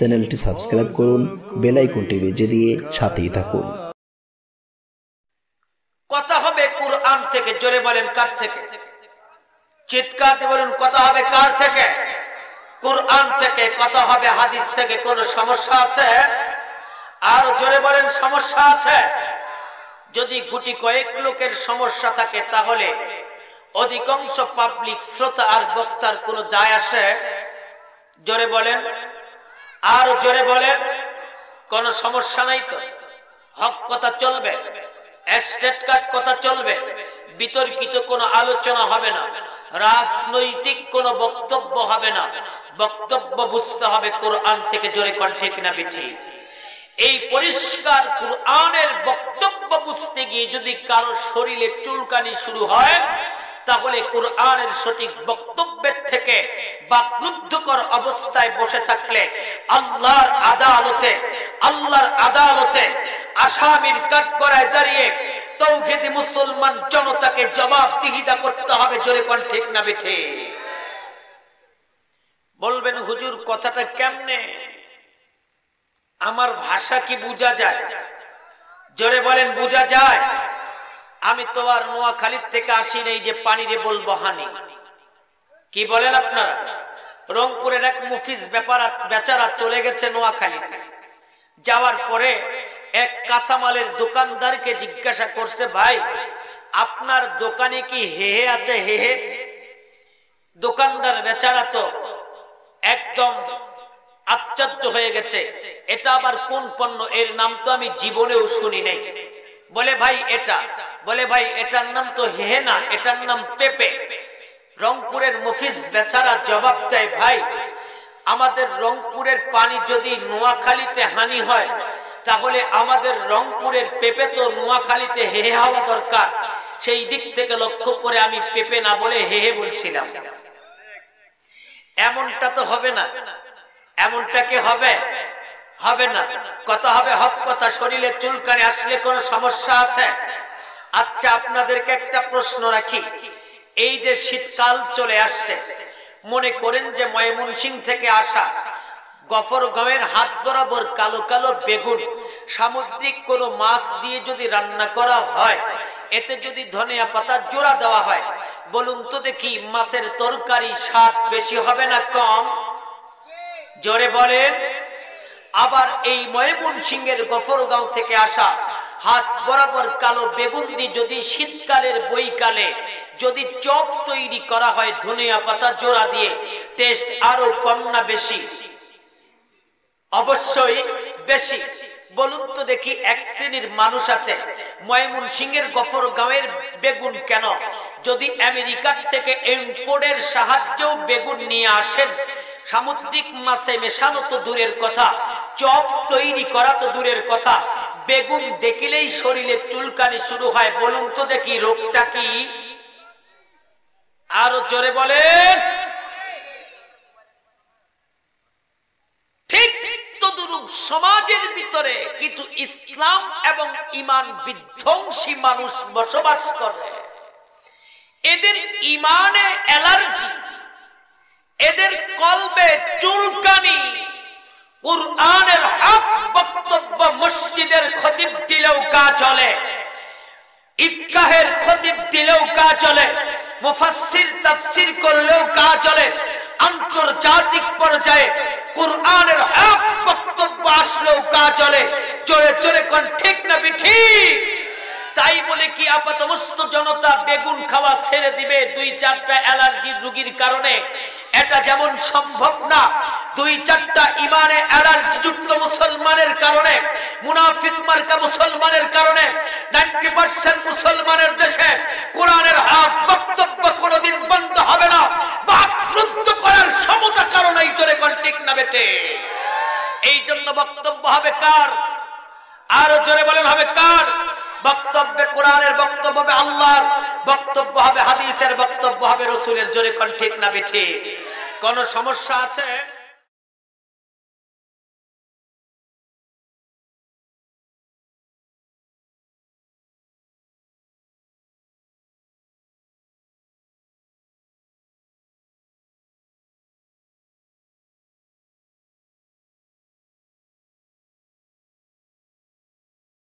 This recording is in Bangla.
চ্যানেলটি সাবস্ক্রাইব করুন বেলাইকনটি বেজে দিয়ে সাথেই থাকুন। কথা হবে কুরআন থেকে, জোরে বলেন কার থেকে? কথা হবে কার থেকে? কুরআন থেকে, কথা হবে হাদিস থেকে, কোন সমস্যা আছে? আর জোরে বলেন, সমস্যা আছে? যদি গুটি কয়েক লোকের সমস্যা থাকে, তাহলে অধিকাংশ পাবলিক শ্রোতা আর বক্তার কোনো যায় আসে? জোরে বলেন। আর জোরে বলেন, কোন সমস্যা নাই তো? হক কথা চলবে কথা চলবে, বিতর্কিত কোনো আলোচনা হবে না, রাজনৈতিক কোনো বক্তব্য হবে না, বক্তব্য বুঝতে হবে কোরআন থেকে জোরে কন, ঠিক না বিঠি? এই পরিষ্কার কোরআনের বক্তব্য বুঝতে গিয়ে যদি কারও শরীরে চুলকানি শুরু হয়, তাহলে কোরআনের সঠিক বক্তব্যের থেকে বা ক্রুদ্ধকর অবস্থায় বসে থাকলে আল্লাহর আদালতে আল্লাহর আদালতে আসামির কাঠ করায় দাঁড়িয়ে তৌহিদি মুসলমান জনতাকে জবাবদিহিতা করতে হবে, জোরে কোন ঠিক না বেঠে? বলবেন, হুজুর, কথাটা কেমনে? আমার ভাষা কি বুঝা যায়? জোরে বলেন, বুঝা যায়। আমি তো আর নোয়াখালীর থেকে আসি নেই যে পানিরে বলব হানি। কি বলেন আপনারা? রংপুরের এক মুফিজ ব্যাপার বেচারা চলে গেছে নোয়াখালীতে। যাওয়ার পরে এক কাঁচামালের দোকানদারকে জিজ্ঞাসা করছে, ভাই, আপনার দোকানে কি হেহে আছে হেহে দোকানদার বেচারা তো একদম আশ্চর্য হয়ে গেছে। এটা আবার কোন পণ্য? এর নাম তো আমি জীবনেও শুনি নাই। বলে, ভাই, এটা। বলে, ভাই, এটার নাম তো হেহে না, এটার নাম পেপে। রংপুরের মুফিস বেচারা জবাব দেয়, ভাই, আমাদের রংপুরের পানি যদি নোয়াখালীতে হানি হয়, তাহলে আমাদের রংপুরের পেপে তো নোয়াখালীতে হেহে হওয়া দরকার। সেই দিক থেকে লক্ষ্য করে আমি পেপে না বলে হেহে বলছিলাম। এমনটা তো হবে না। এমনটা কি হবে? হবে না। কথা হবে হক কথা, শরীরে চুলকানি আসলে কোন সমস্যা আছে? আচ্ছা আপনাদেরকে একটা প্রশ্ন রাখি। এই যে শীতকাল চলে আসছে, মনে করেন যে ময়মনসিং থেকে আসা গফরগাঁওয়ের হাত বরাবর কালো কালো বেগুন, সামুদ্রিক কোনো মাছ দিয়ে যদি রান্না করা হয়, এতে যদি ধনিয়া পাতা জোড়া দেওয়া হয়, বলুন তো দেখি মাছের তরকারি স্বাদ বেশি হবে না কম? জোরে বলেন, আবার এই ময়মন সিংহের গফরগাঁও থেকে আসা হাত বরাবর কালো বেগুন দিয়ে যদি শীতকালের বইকালে যদি চপ তৈরি করা হয় ধনিয়া পাতা জোড়া দিয়ে টেস্ট আরও কম না বেশি? অবশ্যই বেশি। বলুন তো দেখি এক শ্রেণির মানুষ আছে ময়মন সিংহের গফর গাঁয়ের বেগুন কেন? যদি আমেরিকার থেকে এমফোর্ডের সাহায্যেও বেগুন নিয়ে আসেন, সামুদ্রিক মাছে মেশানো তো দূরের কথা, চপ তৈরি করা তো দূরের কথা বেগুন দেখিলেই শরীরে চুলকানি শুরু হয়। বলুন তো দেখি রোগটা কি? আরও জোরে বলেন। ঠিক সমাজের ভিতরে কিন্তু ইসলাম এবং ইমান বিধ্বংসী মানুষ বসবাস করে। এদের ইমানে অ্যালার্জি, এদের কলবে চুলকানি কুরআনের হক বক্তব্য মসজিদের খতিব দিলেও কা চলে। ঈদগাহের খতিব দিলেও কা চলে। মুফাসসির তাফসীর করলেও কা চলে। আন্তর্জাতিক পর্যায়ে কোরআনের হক বক্তব্য আসলেও কা চলে। চলে চলে কোন ঠিক না ঠিক তাই বলে কি আপাতমস্ত জনতা বেগুন খাওয়া ছেড়ে দিবে? দুই চারটা অ্যালার্জির রোগীর কারণে। এটা যেমন সম্ভব না, দুই চারটা ইমানে অ্যালার্জি যুক্ত মুসলমানের কারণে, মুনাফিক মার্কা মুসলমানের কারণে, নাইনটি পার্সেন্ট মুসলমানের দেশে কোরআনের হাত বক্তব্য কোনোদিন বন্ধ হবে না। বাকরুদ্ধ করার সমতা কারণেই জোরে কোন ঠিক না বেটে এই জন্য বক্তব্য হবে কার? আরও জোরে বলেন, হবে কার? বক্তব্যে কোরআনের বক্তব্য হবে আল্লাহর, বক্তব্য হবে হাদিসের, বক্তব্য হবে রসুলের। জোরে কোন ঠিক না বেঠে কোন সমস্যা আছে?